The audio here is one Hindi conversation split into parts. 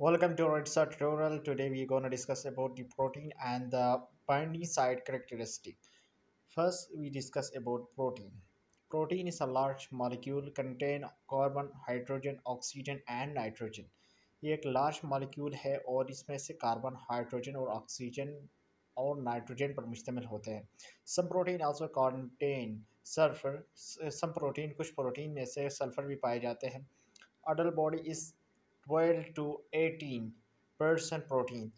Welcome to Redsa tutorial. Today we're to discuss about the protein and the binding site characteristic. First, we discuss about protein. Protein is a large molecule contain carbon, hydrogen, oxygen and nitrogen. ये एक लार्ज मॉलिक्यूल है और इसमें से कार्बन हाइड्रोजन और ऑक्सीजन और नाइट्रोजन पर मुश्तमिल होते हैं some protein also contain sulphur some protein कुछ प्रोटीन में से सल्फ़र भी पाए जाते हैं अडल बॉडी इस 12 टू 18 परसेंट प्रोटीन।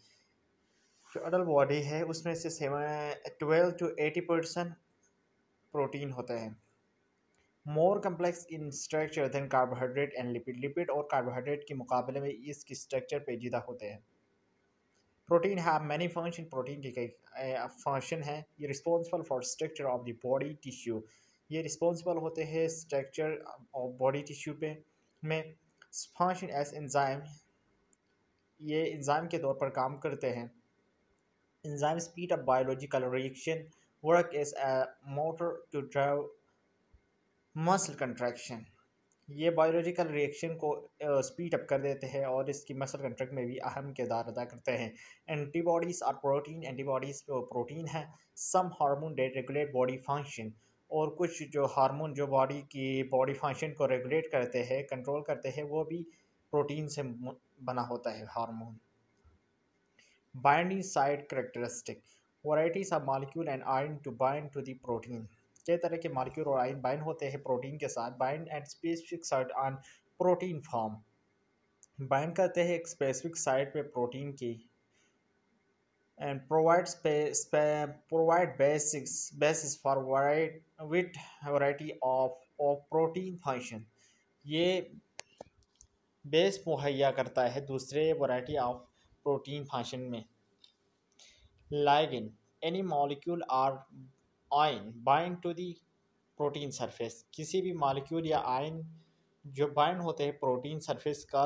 जो अडल बॉडी है, उसमें से seven, twelve to eighty percent protein होता है। More complex in structure than carbohydrate and lipid lipid और कार्बोहाइड्रेट के मुकाबले में इसके स्ट्रक्चर पेचीदा होते हैं। Protein have many function protein के कई फ़ंक्शन हैं। ये responsible for structure of the body tissue ये रिस्पॉन्सिबल होते हैं स्ट्रक्चर ऑफ़ बॉडी टिश्यू पे, में। फ़ंक्शन एज एंजाइम ये एंजाइम के तौर पर काम करते हैं। Enzyme speed up biological reaction work a motor to drive muscle contraction ये बायोलॉजिकल रिएक्शन को स्पीड अप कर देते हैं और इसकी मसल कंट्रैक्ट में भी अहम किरदार अदा करते हैं। एंटीबॉडीज़ और प्रोटीन एंटीबॉडीज़ प्रोटीन है। Some hormone that regulate body function और कुछ जो हार्मोन जो बॉडी की बॉडी फ़ंक्शन को रेगुलेट करते हैं, कंट्रोल करते हैं, वो भी प्रोटीन से बना होता है hormone. Binding site characteristic varieties of molecule and ion to bind to the protein कई तरह के मालिक्यूल और आयन बाइंड होते हैं प्रोटीन के साथ। Bind at specific site on protein form bind करते हैं एक स्पेसिफिक साइट पे प्रोटीन की। And provides provide basics, basis for variety with variety of of protein function. ये बेस मुहैया करता है दूसरे वैरायटी ऑफ़ प्रोटीन फ़ंक्शन में। Ligand any molecule or ion bind to the protein surface किसी भी मॉलिक्यूल या आयन जो बाइंड होते हैं प्रोटीन सरफेस का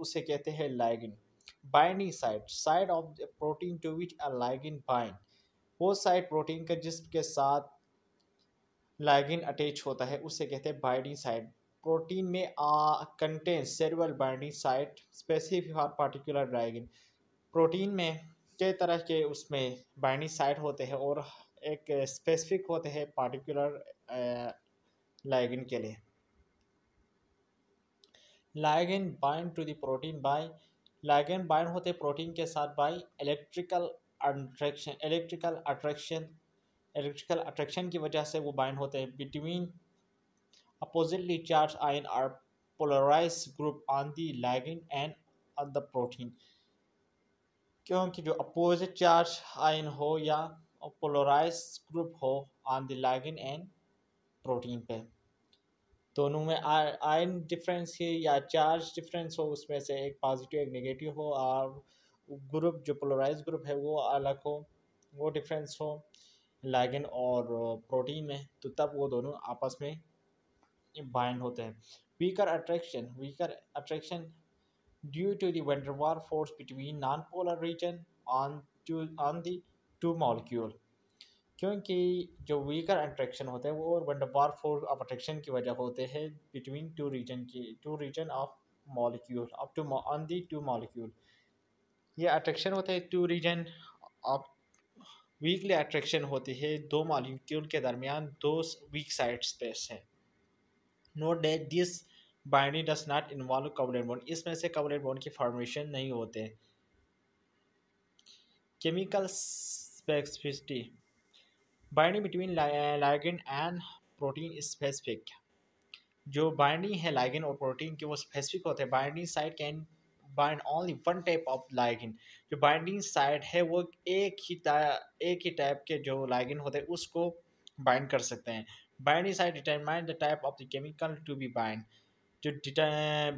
उसे कहते हैं ligand binding site site of the protein to which a ligand bind वो साइड प्रोटीन का जिसके साथ लाइगिन अटैच होता है, उसे कहते हैं बाइंडिंग साइट प्रोटीन में contain several binding site specific for particular ligand protein में कई तरह के उसमें बाइंडिंग साइट होते हैं और एक स्पेसिफिक होते हैं पार्टिकुलर लाइगिन के लिए. Ligand bind to the protein by ligand bind होते प्रोटीन के साथ by electrical attraction electrical attraction electrical attraction की वजह से वो बाइंड होते हैं। Between oppositely charge ion or polarise group on the ligand and on the protein क्योंकि जो अपोजिट चार्ज आयन हो या पोलराइज ग्रुप हो on the ligand and protein पे। दोनों में आयन डिफरेंस ही या चार्ज डिफरेंस हो, उसमें से एक पॉजिटिव एक नेगेटिव हो, और ग्रुप जो पोलराइज ग्रुप है, वो अलग हो, वो डिफरेंस हो लाइगन और प्रोटीन में तो तब वो दोनों आपस में बाइंड होते हैं। Weaker attraction weaker attraction due to the van der Waals force between non polar region on to on the two molecule क्योंकि जो वीकर अट्रैक्शन होते हैं, वो वंडरवार फोर्स ऑफ़ अट्रैक्शन की वजह होते हैं बिटवीन टू रीजन की two region of molecule up to on the two molecule ये अट्रैक्शन होते हैं two region of weakly attraction होती है, दो मॉलिक्यूल के दरमियान दो वीक साइड स्पेस है note that this binding does not involve covalent bond इसमें से कवलेट बॉन्ड की फॉर्मेशन नहीं होते। Chemical specificity binding between ligand and protein specific जो बाइंडिंग है लाइगेन और प्रोटीन के वो स्पेसिफिक होते हैं। Binding site can bind only one type of ligand जो बाइंडिंग साइड है वो एक ही एक ही टाइप के जो लाइगेन होते हैं, उसको बाइंड कर सकते हैं। Binding site determine the type of the chemical to be bind जो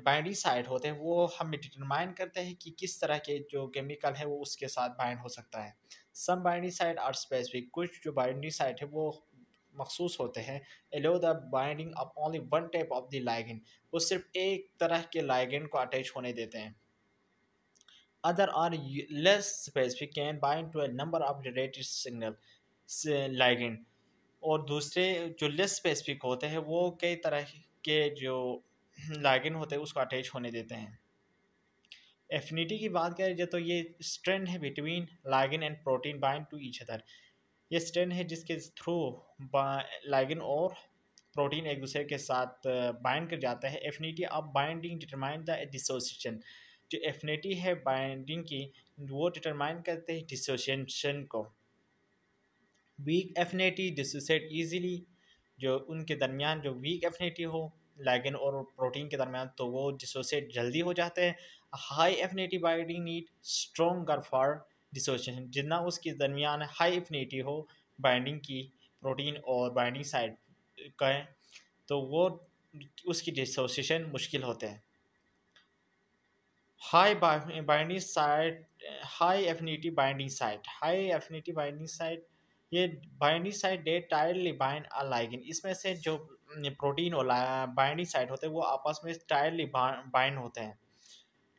बाइंडिंग साइड होते हैं, वो हम डिटरमाइन करते हैं कि किस तरह के जो केमिकल है वो उसके साथ बाइंड हो सकता है। Some binding site are specific कुछ जो बाइंडिंग साइड है वो मखसूस होते हैं। Allow the binding of only one type of the ligand वो सिर्फ़ एक तरह के लाइगेन को अटैच होने देते हैं। Other are less specific can bind to a number of related signal ligand और दूसरे जो लेस स्पेसिफिक होते हैं वो कई तरह के जो लाइगेन होते हैं उसको अटैच होने देते हैं। एफिनिटी की बात करें तो ये स्ट्रेन है between ligand and protein bind to each other ये स्ट्रेन है जिसके थ्रू लाइगन और प्रोटीन एक दूसरे के साथ बाइंड कर जाता है। Affinity of binding determine the dissociation जो एफिनिटी है बाइंडिंग की, वो डिटरमाइन करते हैं डिसोसिएशन को। वीक एफिनिटी डिसोसिएट इजीली जो उनके दरमियान जो वीक एफिनिटी हो लाइगन और प्रोटीन के दरमियान तो वो डिसोसिएट जल्दी हो जाते हैं। High affinity binding need stronger for dissociation जितना उसके दरमियान हाई एफिनिटी हो बाइंडिंग की प्रोटीन और बाइंडिंग साइड कहें तो वो उसकी डिसोसिएशन मुश्किल होते हैं। High binding site high affinity binding site high affinity binding site ये binding site that tightly bind ligand इसमें से जो प्रोटीन और बाइंडिंग साइट होते हैं, वो आपस में टायरली बाइंड होते हैं।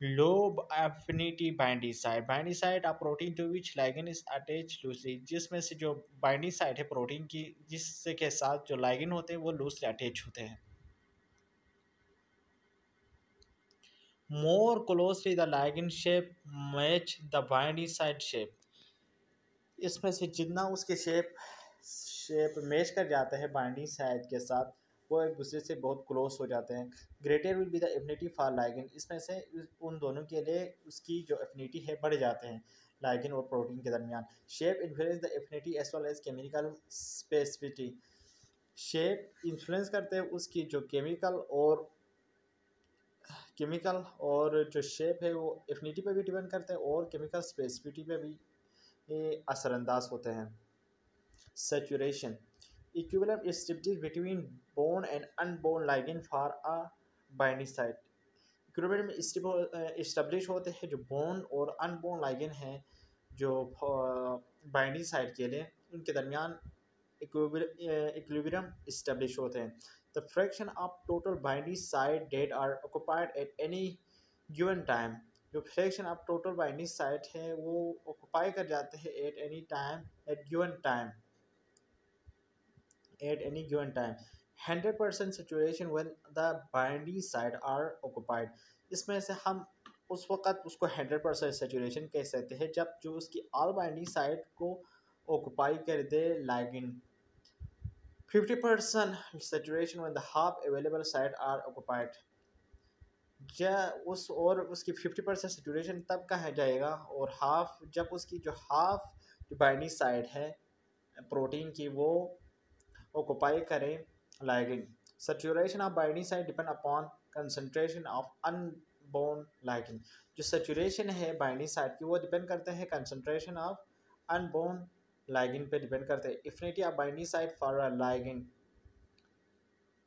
Low affinity binding site binding site a protein to which ligand is attach loosely जिसमें से जो बाइंडिंग साइट है प्रोटीन की, जिससे के साथ जो लाइगन होते हैं, वो लूजली अटैच होते हैं। More closely the ligand shape match the binding site shape. इसमें से जितना उसके शेप शेप मैच कर जाते हैं बाइंडिंग साइड के साथ वो एक दूसरे से बहुत क्लोज हो जाते हैं। Greater will be the affinity for ligand इसमें से उन दोनों के लिए उसकी जो एफिनिटी है, बढ़ जाते हैं लाइगन और प्रोटीन के दरमियान। Shape influence the affinity as well as chemical specificity shape influence करते हैं उसकी जो केमिकल और केमिकल और जो शेप है, वो एफिनिटी पे भी डिपेंड करते हैं और केमिकल स्पेसिफिटी पे भी असरअंदाज होते हैं। Saturation equilibrium stability between bound and unbound ligand for a binding site equilibrium establish होते हैं जो बोन और अनबोन लाइगन हैं जो बाइंडिंग साइट के लिए। उनके दरमियान इक्विलिब्रियम इस्टेब्लिश होते हैं। The fraction of total binding site that are occupied at any given time जो fraction of total binding site है वो ऑक्यूपाई कर जाते हैं at any time at given time any given time hundred percent situation when the binding site are occupied इसमें से हम उस वक़्त उसको हंड्रेड परसेंट सेचुरेशन कह सकते हैं जब जो उसकी ऑल बाइंडिंग साइड को ऑक्यूपाई कर दे ligand 50% saturation when the half available site are occupied. या उस और उसकी 50 परसेंट सेचुरेशन तब कहा जाएगा और हाफ़ जब उसकी जो हाफ़ जो बाइंडिंग साइड है प्रोटीन की वो ऑक्यूपाई करें ligand saturation of binding site depend upon concentration of unbound ligand जो सेचुरेशन है बाइंडिंग साइड की, वो डिपेंड करते हैं कंसंट्रेशन ऑफ़ अनबोर्न लाइगिन पे डिपेंड करते हैं। Affinity of binding site for ligand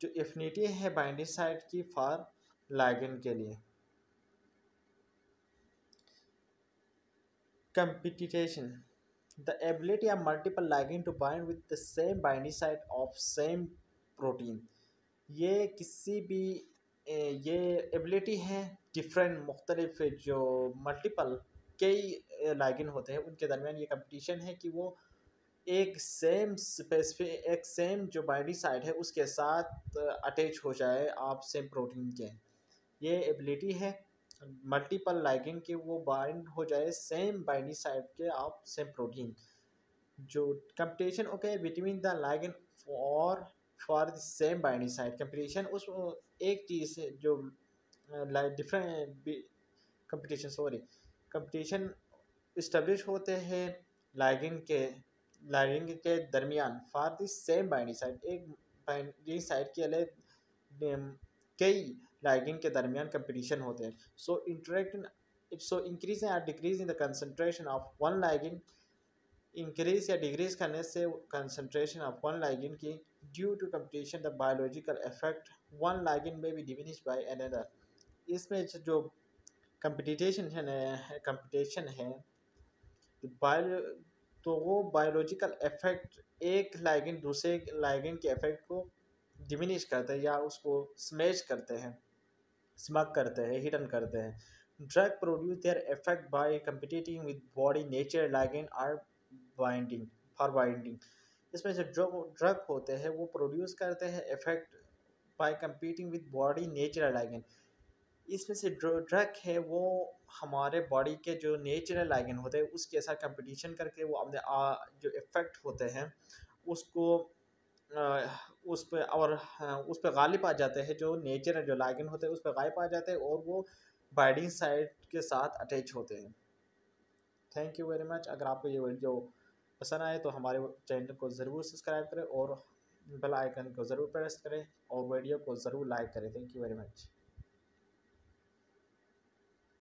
जो इफिनिटी है बाइंडिंग साइट की फॉर लाइगिन के लिए। Competition the ability of multiple ligand to bind with the same binding site of same protein ये किसी भी ये एबिलिटी है डिफरेंट मुख्तलिफ़ जो मल्टीपल कई लाइगिन होते हैं, उनके दरमियान ये कंपटीशन है कि वो एक सेम स्पेसिफिक एक सेम जो बाइंडिंग साइट है, उसके साथ अटैच हो जाए आप सेम प्रोटीन के। ये एबिलिटी है। मल्टीपल लाइगेंड के वो बाइंड हो जाए सेम बाइंडिंग साइट के आप सेम प्रोटीन जो competition okay between the ligand for for the same binding site competition उस एक चीज़ जो different competition sorry competition establish होते हैं लाइगेंड के लाइनिंग के दरमियान for the same binding site एक बाइंडिंग साइड के लिए कई लाइगिंग के दरमियान कंपटीशन होते हैं। सो इंटरेक्ट सो इंक्रीज या decrease in the concentration of one ligand increase या डिक्रीज करने से कंसनट्रेशन ऑफ़ वन लाइगिन की due to competition the biological effect one ligand में भी डिमिनिश बाय अनदर इसमें जो कंपटीशन है कंपटीशन है बायो तो वो बायोलॉजिकल इफ़ेक्ट एक लाइगेंड दूसरे लाइगेंड के इफ़ेक्ट को डिमिनिश करते हैं या उसको स्मेश करते हैं। स्मक करते हैं हिडन करते हैं। Drug produce their effect by competing with body nature ligand or binding for binding इसमें से जो ड्रग होते हैं, वो प्रोड्यूस करते हैं effect by competing with body nature ligand इसमें से जो ड्रग है, वो हमारे बॉडी के जो नेचुरल लाइगन होते हैं, उसके साथ कंपटीशन करके वो अपने जो इफ़ेक्ट होते हैं, उसको उस पर और उस पर गालिब आ जाते हैं, जो नेचर है, जो लागिन होते हैं, उस पर गालिब आ जाते हैं और वो बाइडिंग साइड के साथ अटैच होते हैं। Thank you very much. अगर आपको ये वीडियो पसंद आए तो हमारे चैनल को ज़रूर सब्सक्राइब करें और बेल आइकन को ज़रूर प्रेस करें और वीडियो को ज़रूर लाइक करें। Thank you very much.